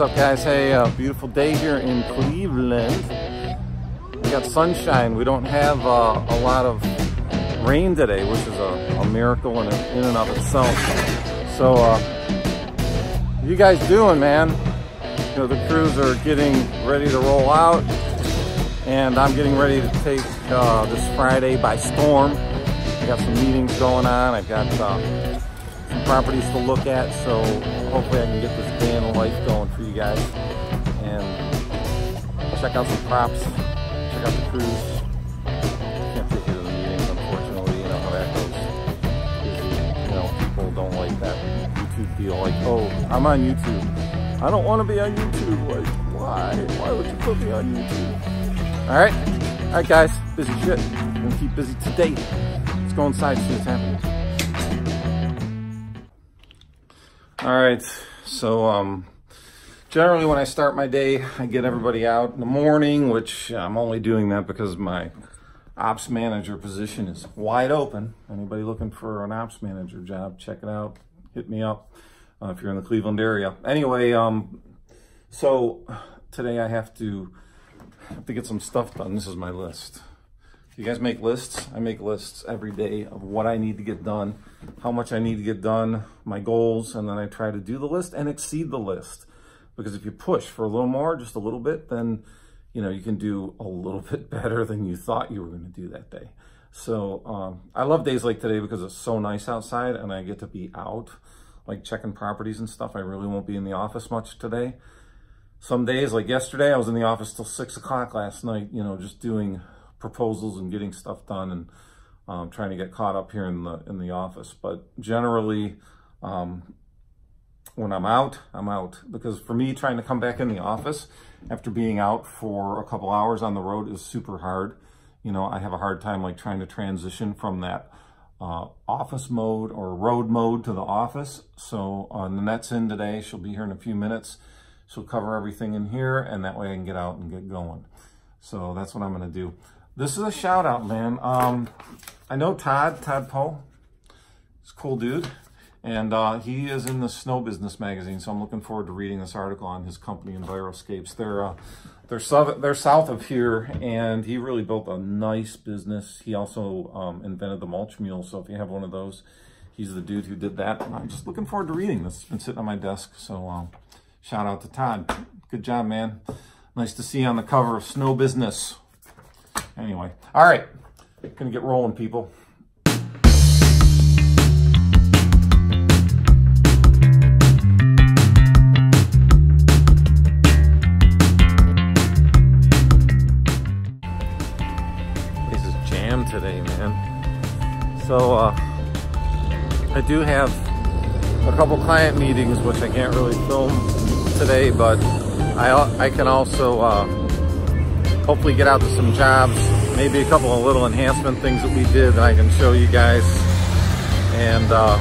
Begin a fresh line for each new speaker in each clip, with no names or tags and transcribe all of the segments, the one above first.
What's up guys? Hey, uh, beautiful day here in Cleveland. We got sunshine. We don't have uh, a lot of rain today, which is a, a miracle in, in and of itself. So, uh, you guys doing, man? You know, the crews are getting ready to roll out and I'm getting ready to take uh, this Friday by storm. I got some meetings going on. I've got uh, properties to look at, so hopefully I can get this day in life going for you guys and check out some props, check out the crews. Can't take you to the meetings, unfortunately. You know how that goes. You know, people don't like that YouTube deal. Like, oh, I'm on YouTube. I don't want to be on YouTube. Like, why? Why would you put me on YouTube? All right, all right, guys. Busy shit. Gonna keep busy today. Let's go inside see what's happening. All right, so um, generally when I start my day, I get everybody out in the morning, which I'm only doing that because my ops manager position is wide open. Anybody looking for an ops manager job, check it out. Hit me up uh, if you're in the Cleveland area. Anyway, um, so today I have to have to get some stuff done. This is my list. You guys make lists? I make lists every day of what I need to get done, how much I need to get done, my goals, and then I try to do the list and exceed the list. Because if you push for a little more, just a little bit, then you know you can do a little bit better than you thought you were going to do that day. So um, I love days like today because it's so nice outside and I get to be out, like checking properties and stuff. I really won't be in the office much today. Some days, like yesterday, I was in the office till six o'clock last night, you know, just doing proposals and getting stuff done and um, trying to get caught up here in the in the office. But generally, um, when I'm out, I'm out because for me, trying to come back in the office after being out for a couple hours on the road is super hard. You know, I have a hard time like trying to transition from that uh, office mode or road mode to the office. So uh, Nanette's in today. She'll be here in a few minutes. She'll cover everything in here and that way I can get out and get going. So that's what I'm going to do. This is a shout out, man. Um, I know Todd, Todd Poe. He's a cool dude. And uh, he is in the Snow Business magazine, so I'm looking forward to reading this article on his company, Enviroscapes. They're uh, they're south they're south of here, and he really built a nice business. He also um, invented the mulch mule, so if you have one of those, he's the dude who did that. And I'm just looking forward to reading this. It's been sitting on my desk, so uh, shout out to Todd. Good job, man. Nice to see you on the cover of Snow Business. Anyway, all right, gonna get rolling, people. This is jam today, man. So, uh, I do have a couple client meetings, which I can't really film today, but I, I can also uh, hopefully get out to some jobs, maybe a couple of little enhancement things that we did that I can show you guys. And uh,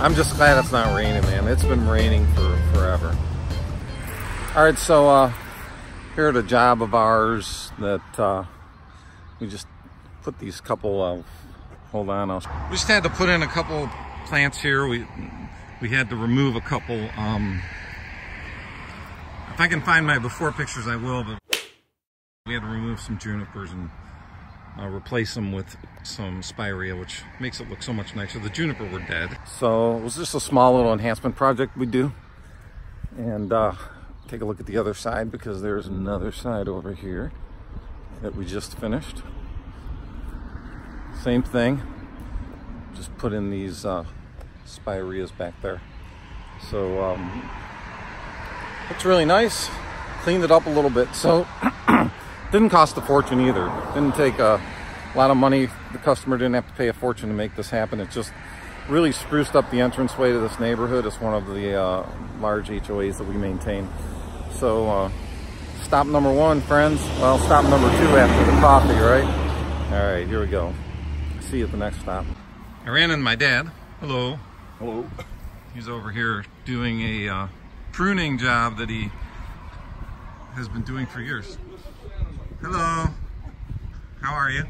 I'm just glad it's not raining, man. It's been raining for forever. All right, so uh, here at a job of ours that uh, we just put these couple of, hold on, I'll, we just had to put in a couple plants here. We we had to remove a couple. Um, if I can find my before pictures, I will, but we had to remove some junipers and uh, replace them with some spirea, which makes it look so much nicer. The juniper were dead. So it was just a small little enhancement project we do. And uh, take a look at the other side because there's another side over here that we just finished. Same thing, just put in these uh, spireas back there. So um, it's really nice. Cleaned it up a little bit. So didn't cost a fortune either. Didn't take a lot of money. The customer didn't have to pay a fortune to make this happen. It just really spruced up the entranceway to this neighborhood. It's one of the uh, large HOAs that we maintain. So uh, stop number one, friends. Well, stop number two after the coffee, right? All right, here we go. See you at the next stop. I ran into my dad. Hello.
Hello.
He's over here doing a uh, pruning job that he has been doing for years. Hello. How are you?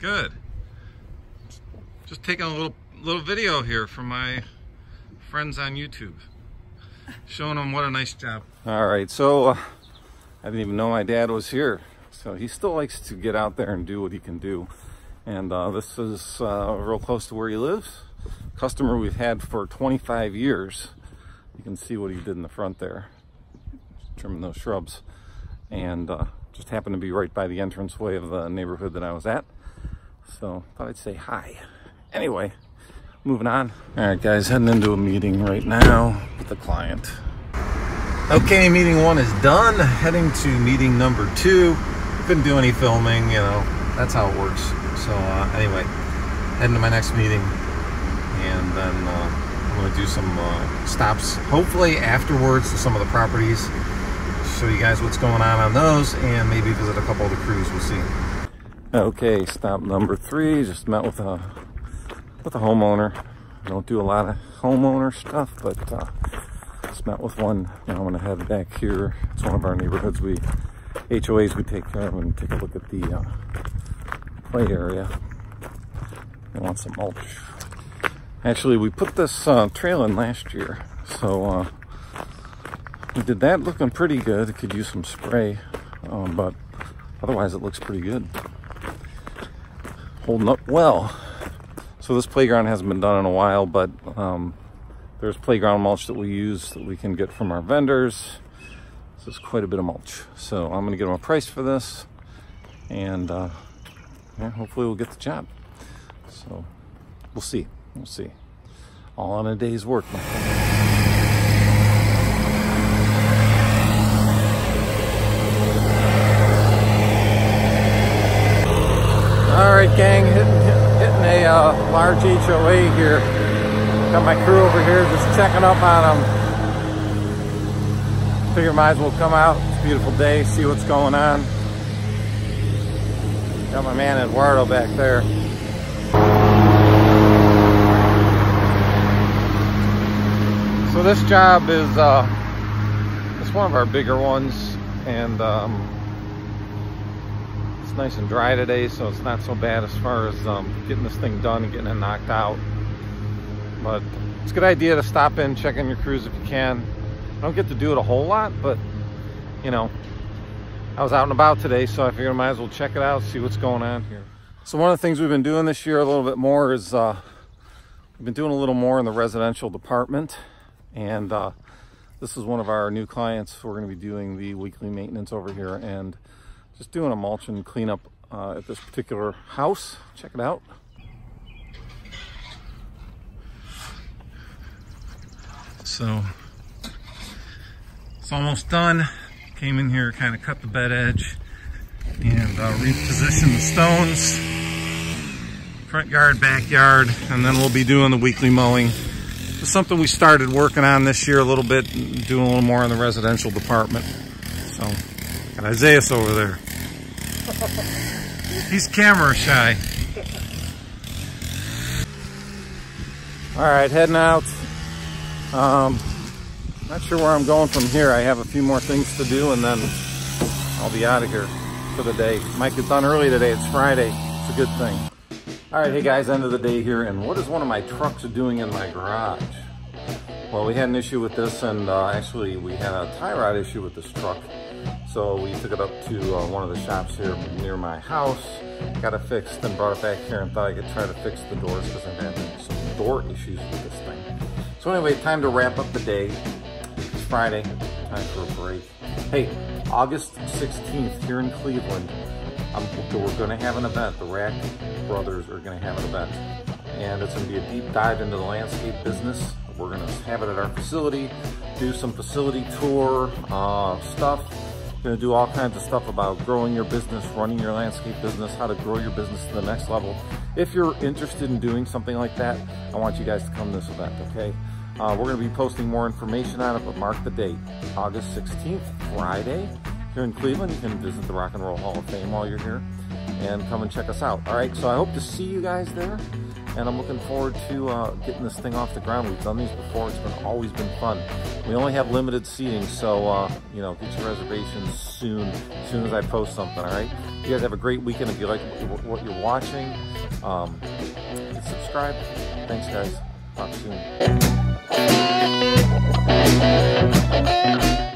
Good. Just taking a little little video here for my friends on YouTube. Showing them what a nice job. All right, so uh, I didn't even know my dad was here. So he still likes to get out there and do what he can do. And uh, this is uh, real close to where he lives. Customer we've had for 25 years. You can see what he did in the front there, trimming those shrubs. And uh, just happened to be right by the entranceway of the neighborhood that I was at. So thought I'd say hi. Anyway, moving on. All right, guys, heading into a meeting right now with the client. Okay, meeting one is done. Heading to meeting number two. Couldn't do any filming, you know, that's how it works. So uh, anyway, heading to my next meeting and then uh, I'm gonna do some uh, stops, hopefully afterwards to some of the properties, show you guys what's going on on those and maybe visit a couple of the crews, we'll see. Okay, stop number three, just met with a, with a homeowner. I don't do a lot of homeowner stuff, but uh, just met with one. Now I'm gonna head back here. It's one of our neighborhoods we HOAs we take care of and take a look at the uh, play area. I want some mulch. Actually, we put this uh, trail in last year, so uh, we did that looking pretty good. It could use some spray, um, but otherwise it looks pretty good. Holding up well. So this playground hasn't been done in a while, but um, there's playground mulch that we use that we can get from our vendors. This is quite a bit of mulch. So I'm gonna get them a price for this and uh, yeah, hopefully we'll get the job. So we'll see, we'll see. All on a day's work, my friend. All right, gang, hitting, hitting a uh, large HOA here. Got my crew over here just checking up on them. Figure might as well come out. It's a beautiful day, see what's going on. Got my man Eduardo back there. So this job is uh, it's one of our bigger ones and um, nice and dry today so it's not so bad as far as um, getting this thing done and getting it knocked out. But it's a good idea to stop in, check in your crews if you can. I don't get to do it a whole lot, but you know, I was out and about today, so I figured I might as well check it out, see what's going on here. So one of the things we've been doing this year a little bit more is uh, we've been doing a little more in the residential department. And uh, this is one of our new clients. We're gonna be doing the weekly maintenance over here and just doing a mulch and cleanup uh, at this particular house. Check it out. So it's almost done. Came in here, kind of cut the bed edge and uh, reposition the stones. Front yard, backyard, and then we'll be doing the weekly mowing. It's something we started working on this year a little bit, doing a little more in the residential department. So, got Isaiah over there. He's camera shy. All right, heading out. Um, not sure where I'm going from here. I have a few more things to do and then I'll be out of here for the day. Mike get on early today. It's Friday. It's a good thing. All right, hey guys, end of the day here. And what is one of my trucks doing in my garage? Well, we had an issue with this and uh, actually we had a tie rod issue with this truck. So we took it up to uh, one of the shops here near my house, got it fixed and brought it back here and thought I could try to fix the doors because I'm having some door issues with this thing. So anyway, time to wrap up the day. It's Friday, time for a break. Hey, August 16th here in Cleveland, um, we're going to have an event. The Rack Brothers are going to have an event. And it's going to be a deep dive into the landscape business. We're going to have it at our facility, do some facility tour uh, stuff. To do all kinds of stuff about growing your business, running your landscape business, how to grow your business to the next level. If you're interested in doing something like that, I want you guys to come to this event, okay? Uh, we're going to be posting more information on it, but mark the date, August 16th, Friday, here in Cleveland. You can visit the Rock and Roll Hall of Fame while you're here and come and check us out. All right, so I hope to see you guys there, and I'm looking forward to uh, getting this thing off the ground. We've done these before. It's been always been fun. We only have limited seating, so uh, you know, get your reservations soon, as soon as I post something. All right, you guys have a great weekend. If you like what you're watching, um, subscribe. Thanks, guys. Talk soon.